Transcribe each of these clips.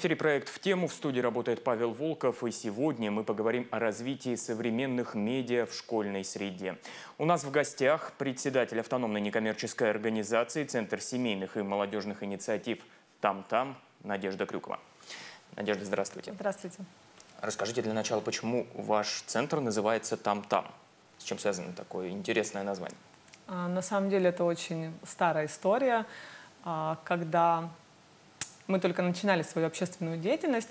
В эфире проект «В тему». В студии работает Павел Волков. И сегодня мы поговорим о развитии современных медиа в школьной среде. У нас в гостях председатель автономной некоммерческой организации Центр семейных и молодежных инициатив «Там-там» Надежда Крюкова. Надежда, здравствуйте. Здравствуйте. Расскажите для начала, почему ваш центр называется «Там-там»? С чем связано такое интересное название? А, на самом деле это очень старая история, а, когда мы только начинали свою общественную деятельность.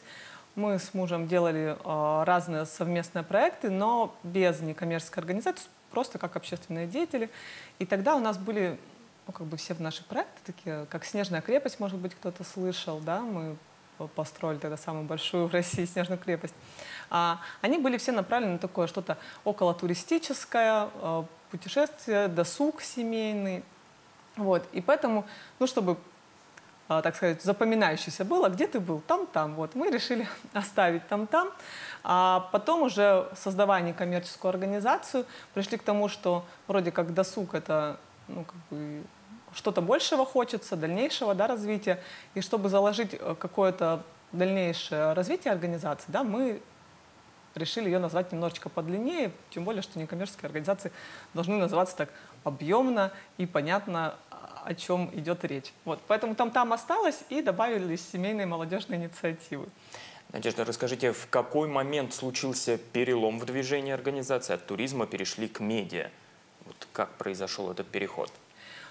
Мы с мужем делали э, разные совместные проекты, но без некоммерческой организации, просто как общественные деятели. И тогда у нас были ну, как бы все наши проекты такие, как «Снежная крепость», может быть, кто-то слышал, да, мы построили тогда самую большую в России снежную крепость. А, они были все направлены на такое что-то около туристическое, э, путешествие, досуг семейный. Вот. И поэтому, ну, чтобы так сказать, запоминающееся было, где ты был, там-там. Вот мы решили оставить там-там. А потом уже, создавая некоммерческую организацию, пришли к тому, что вроде как досуг это ну, как бы что-то большего хочется, дальнейшего да, развития. И чтобы заложить э, какое-то дальнейшее развитие организации, да, мы решили ее назвать немножечко подлиннее, тем более, что некоммерческие организации должны называться так объемно и понятно о чем идет речь. Вот, поэтому там-там осталось и добавились семейные молодежные инициативы. Надежда, расскажите, в какой момент случился перелом в движении организации? От туризма перешли к медиа. Вот как произошел этот переход?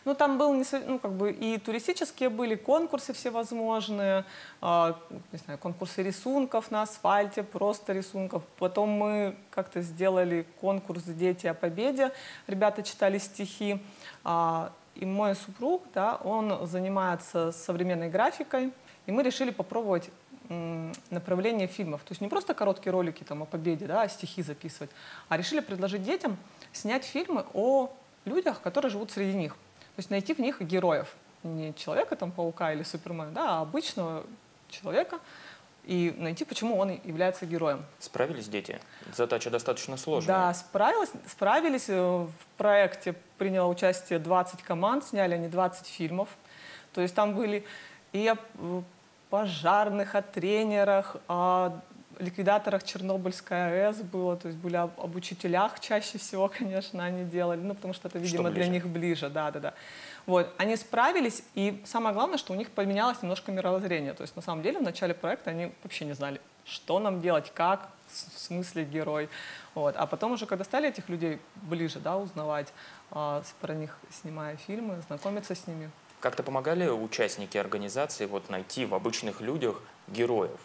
Ну, там был, ну, как бы и туристические были, конкурсы всевозможные, э, не знаю, конкурсы рисунков на асфальте, просто рисунков. Потом мы как-то сделали конкурс «Дети о победе». Ребята читали стихи. Э, и мой супруг, да, он занимается современной графикой, и мы решили попробовать направление фильмов. То есть не просто короткие ролики там, о победе, да, а стихи записывать, а решили предложить детям снять фильмы о людях, которые живут среди них. То есть найти в них героев. Не человека, там, паука или супермена, да, а обычного человека, и найти, почему он является героем. Справились дети? Задача достаточно сложная. Да, справилась, справились. Э, в проекте приняло участие 20 команд, сняли они 20 фильмов. То есть там были и о э, пожарных, о тренерах, о ликвидаторах Чернобыльской АЭС было, то есть были об, об учителях чаще всего, конечно, они делали, ну, потому что это, видимо, что для них ближе, да-да-да. Вот, они справились, и самое главное, что у них поменялось немножко мировоззрение. То есть, на самом деле, в начале проекта они вообще не знали, что нам делать, как, в смысле герой. Вот. А потом уже, когда стали этих людей ближе да, узнавать, э, про них снимая фильмы, знакомиться с ними. Как-то помогали участники организации вот, найти в обычных людях героев?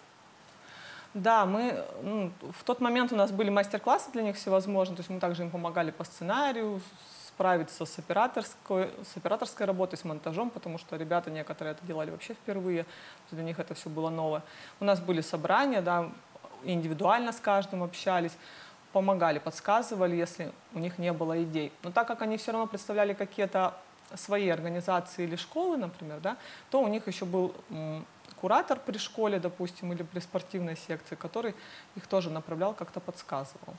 Да, мы ну, в тот момент у нас были мастер-классы для них всевозможные, то есть мы также им помогали по сценарию, справиться с операторской, с операторской работой, с монтажом, потому что ребята некоторые это делали вообще впервые, для них это все было новое. У нас были собрания, да, индивидуально с каждым общались, помогали, подсказывали, если у них не было идей. Но так как они все равно представляли какие-то свои организации или школы, например, да, то у них еще был куратор при школе, допустим, или при спортивной секции, который их тоже направлял, как-то подсказывал.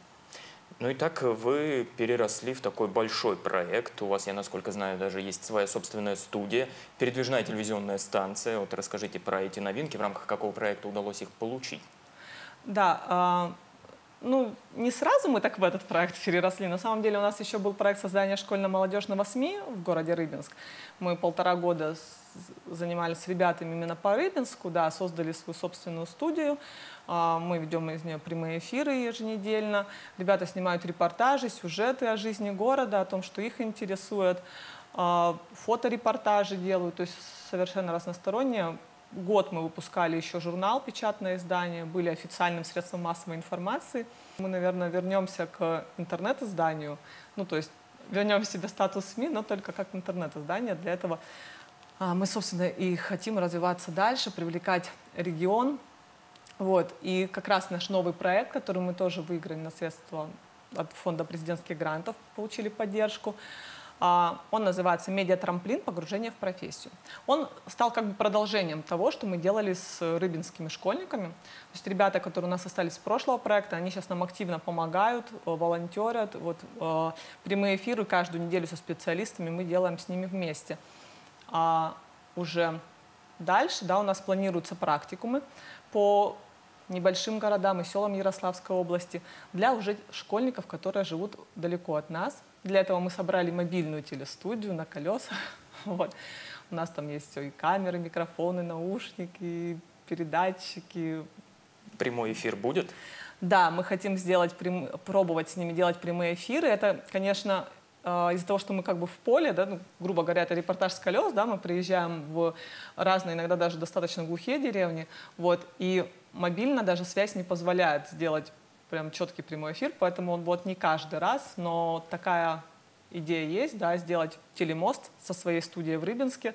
Ну и так вы переросли в такой большой проект. У вас, я насколько знаю, даже есть своя собственная студия, передвижная телевизионная станция. Вот расскажите про эти новинки, в рамках какого проекта удалось их получить. Да, ну, не сразу мы так в этот проект переросли. На самом деле у нас еще был проект создания школьно-молодежного СМИ в городе Рыбинск. Мы полтора года занимались с ребятами именно по Рыбинску, да, создали свою собственную студию. А, мы ведем из нее прямые эфиры еженедельно. Ребята снимают репортажи, сюжеты о жизни города, о том, что их интересует. А, фоторепортажи делают, то есть совершенно разносторонние Год мы выпускали еще журнал, печатное издание, были официальным средством массовой информации. Мы, наверное, вернемся к интернет-изданию, ну, то есть вернем себе статус СМИ, но только как интернет-издание. Для этого а, мы, собственно, и хотим развиваться дальше, привлекать регион. Вот. И как раз наш новый проект, который мы тоже выиграли на средства от фонда президентских грантов, получили поддержку, он называется «Медиа-трамплин. Погружение в профессию». Он стал как бы продолжением того, что мы делали с рыбинскими школьниками. То есть ребята, которые у нас остались с прошлого проекта, они сейчас нам активно помогают, э, волонтерят. Вот, э, прямые эфиры каждую неделю со специалистами мы делаем с ними вместе. А уже дальше, да, у нас планируются практикумы по небольшим городам и селам Ярославской области для уже школьников, которые живут далеко от нас. Для этого мы собрали мобильную телестудию на колесах. Вот. У нас там есть все и камеры, микрофоны, наушники, передатчики. Прямой эфир будет? Да, мы хотим сделать, пробовать с ними делать прямые эфиры. Это, конечно, э, из-за того, что мы как бы в поле, да, ну, грубо говоря, это репортаж с колес, да, мы приезжаем в разные, иногда даже достаточно глухие деревни, вот, и мобильно даже связь не позволяет сделать прям четкий прямой эфир, поэтому он вот не каждый раз, но такая идея есть, да, сделать телемост со своей студией в Рыбинске,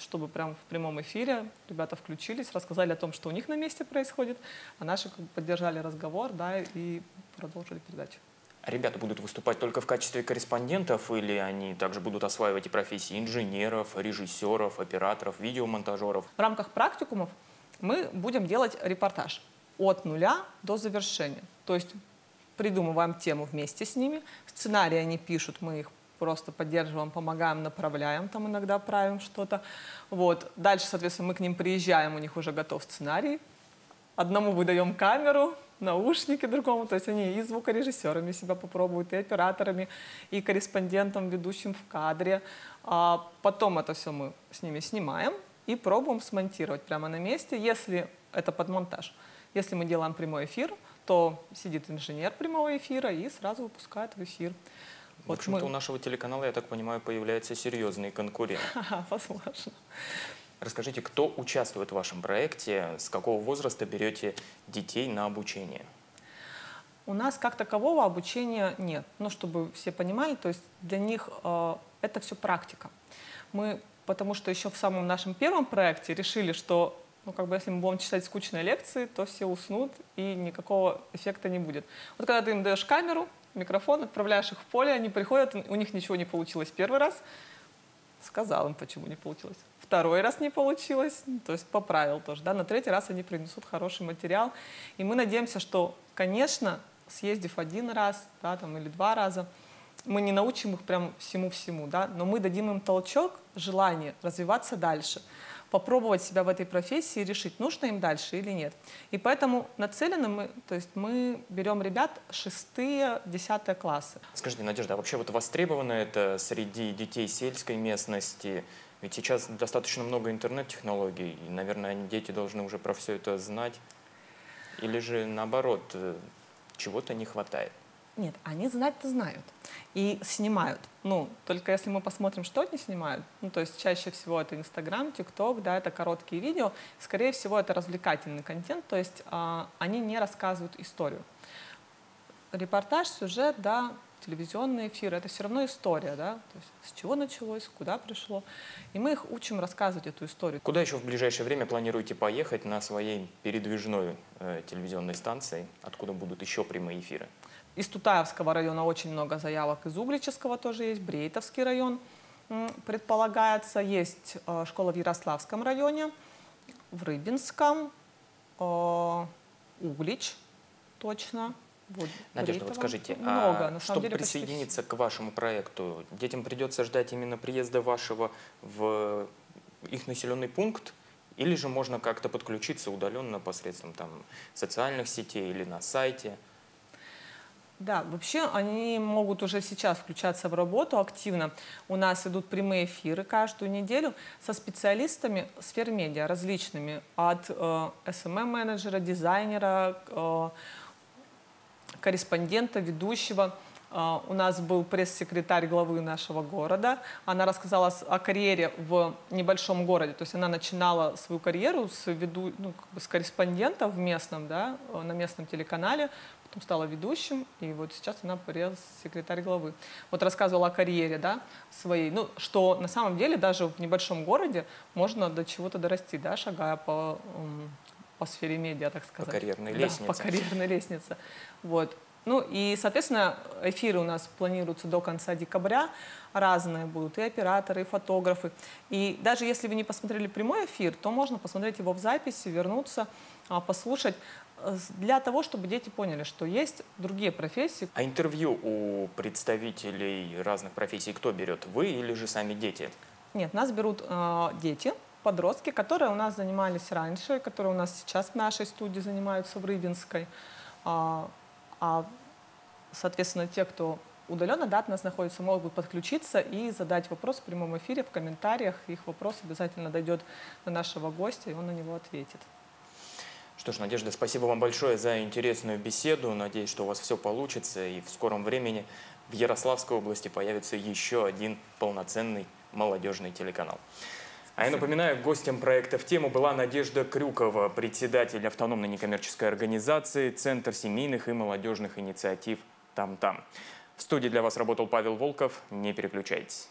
чтобы прям в прямом эфире ребята включились, рассказали о том, что у них на месте происходит, а наши поддержали разговор, да, и продолжили передачу. А ребята будут выступать только в качестве корреспондентов или они также будут осваивать и профессии инженеров, режиссеров, операторов, видеомонтажеров? В рамках практикумов мы будем делать репортаж от нуля до завершения. То есть придумываем тему вместе с ними, сценарии они пишут, мы их просто поддерживаем, помогаем, направляем, там иногда правим что-то. Вот. Дальше, соответственно, мы к ним приезжаем, у них уже готов сценарий. Одному выдаем камеру, наушники другому, то есть они и звукорежиссерами себя попробуют, и операторами, и корреспондентом, ведущим в кадре. А потом это все мы с ними снимаем и пробуем смонтировать прямо на месте, если это под монтаж. Если мы делаем прямой эфир, то сидит инженер прямого эфира и сразу выпускает в эфир. В вот общем-то, мы... у нашего телеканала, я так понимаю, появляется серьезный конкурент. Возможно. Расскажите, кто участвует в вашем проекте, с какого возраста берете детей на обучение? У нас как такового обучения нет. Ну, чтобы все понимали, то есть для них э, это все практика. Мы, потому что еще в самом нашем первом проекте решили, что ну, как бы, если мы будем читать скучные лекции, то все уснут и никакого эффекта не будет. Вот когда ты им даешь камеру, микрофон, отправляешь их в поле, они приходят, у них ничего не получилось первый раз, сказал им, почему не получилось. Второй раз не получилось, то есть поправил тоже, да, на третий раз они принесут хороший материал. И мы надеемся, что, конечно, съездив один раз, да, там, или два раза, мы не научим их прям всему-всему, да, но мы дадим им толчок, желание развиваться дальше попробовать себя в этой профессии и решить, нужно им дальше или нет. И поэтому нацелены мы, то есть мы берем ребят шестые, десятые классы. Скажите, Надежда, а вообще вот востребовано это среди детей сельской местности? Ведь сейчас достаточно много интернет-технологий, и, наверное, дети должны уже про все это знать. Или же наоборот, э, чего-то не хватает? Нет, они знать-то знают и снимают. Ну, только если мы посмотрим, что они снимают, ну, то есть чаще всего это Инстаграм, ТикТок, да, это короткие видео, скорее всего, это развлекательный контент, то есть а, они не рассказывают историю. Репортаж, сюжет, да, телевизионный эфир, это все равно история, да, то есть с чего началось, куда пришло. И мы их учим рассказывать эту историю. Куда еще в ближайшее время планируете поехать на своей передвижной э, телевизионной станции, откуда будут еще прямые эфиры? Из Тутаевского района очень много заявок, из Угличевского тоже есть, Брейтовский район предполагается, есть э, школа в Ярославском районе, в Рыбинском, э, Углич точно. Вот, Надежда, вот скажите, много, а на чтобы деле, присоединиться к вашему проекту, детям придется ждать именно приезда вашего в их населенный пункт, или же можно как-то подключиться удаленно посредством там, социальных сетей или на сайте? Да, вообще они могут уже сейчас включаться в работу активно. У нас идут прямые эфиры каждую неделю со специалистами сфер медиа различными, от э, SMM-менеджера, дизайнера, э, корреспондента, ведущего. Э, у нас был пресс-секретарь главы нашего города. Она рассказала о карьере в небольшом городе. То есть она начинала свою карьеру с, веду, ну, как бы с корреспондента в местном, да, на местном телеканале, потом стала ведущим, и вот сейчас она пресс-секретарь главы. Вот рассказывала о карьере да, своей, ну, что на самом деле даже в небольшом городе можно до чего-то дорасти, да, шагая по, по сфере медиа, так сказать. По карьерной да, лестнице. по карьерной лестнице. Вот. Ну и, соответственно, эфиры у нас планируются до конца декабря. Разные будут и операторы, и фотографы. И даже если вы не посмотрели прямой эфир, то можно посмотреть его в записи, вернуться, а, послушать для того, чтобы дети поняли, что есть другие профессии. А интервью у представителей разных профессий кто берет? Вы или же сами дети? Нет, нас берут э, дети, подростки, которые у нас занимались раньше, которые у нас сейчас в нашей студии занимаются в Рыбинской. А, а, соответственно, те, кто удаленно да, от нас находится, могут подключиться и задать вопрос в прямом эфире, в комментариях. Их вопрос обязательно дойдет до нашего гостя, и он на него ответит. Что ж, Надежда, спасибо вам большое за интересную беседу. Надеюсь, что у вас все получится, и в скором времени в Ярославской области появится еще один полноценный молодежный телеканал. А я напоминаю, гостем проекта «В тему» была Надежда Крюкова, председатель автономной некоммерческой организации «Центр семейных и молодежных инициатив «Там-там». В студии для вас работал Павел Волков. Не переключайтесь.